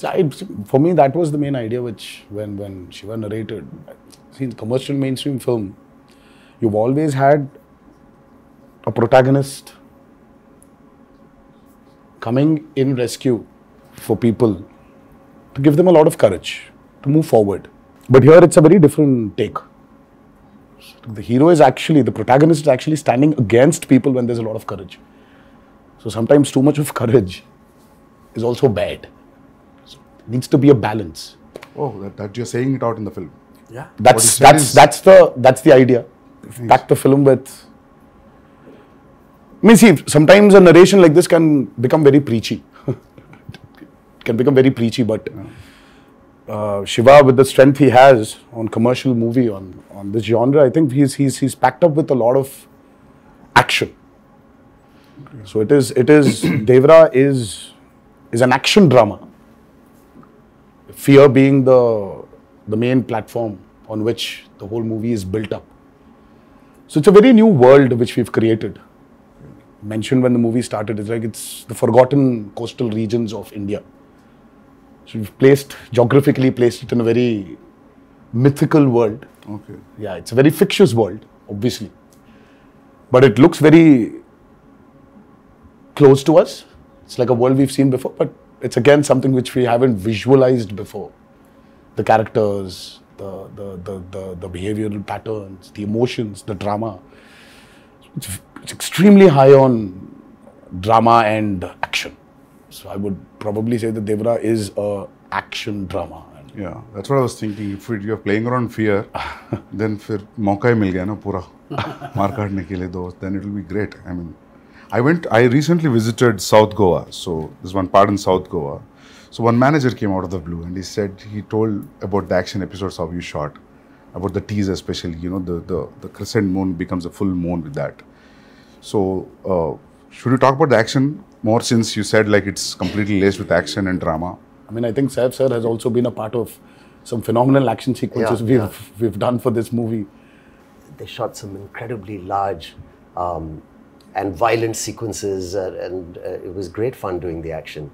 So I, for me, that was the main idea. Which when when Shiva narrated, see, in commercial mainstream film, you've always had a protagonist coming in rescue for people to give them a lot of courage to move forward. But here it's a very different take. The hero is actually, the protagonist is actually standing against people when there's a lot of courage. So sometimes too much of courage is also bad. So it needs to be a balance. Oh, that, that you're saying it out in the film. Yeah. That's you said that's is- that's the that's the idea. Pack the film with. I mean, see, sometimes a narration like this can become very preachy. it can become very preachy, but uh, Shiva, with the strength he has on commercial movie on on this genre, I think he's he's he's packed up with a lot of action. So it is it is Devara is is an action drama. Fear being the the main platform on which the whole movie is built up. So it's a very new world which we've created. Mentioned when the movie started, it's like it's the forgotten coastal regions of India. So we've placed geographically placed it in a very mythical world. Okay. Yeah, it's a very fictitious world, obviously. But it looks very close to us. It's like a world we've seen before, but it's again something which we haven't visualized before. The characters, the, the, the, the, the behavioral patterns, the emotions, the drama. It's, it's extremely high on drama and action. So I would probably say that Devara is a action drama. Yeah, that's what I was thinking. If you're playing around fear, then फिर मौका ही मिल गया pura, पूरा मार ke liye then it will be great. I mean. I went. I recently visited South Goa. So there's one part in South Goa. So one manager came out of the blue and he said he told about the action episodes how you shot, about the tease especially. You know the the the crescent moon becomes a full moon with that. So uh, should you talk about the action more since you said like it's completely laced with action and drama? I mean, I think Saif sir has also been a part of some phenomenal action sequences Yeah, we've yeah. we've done for this movie. They shot some incredibly large um, and violent sequences, uh, and uh, it was great fun doing the action.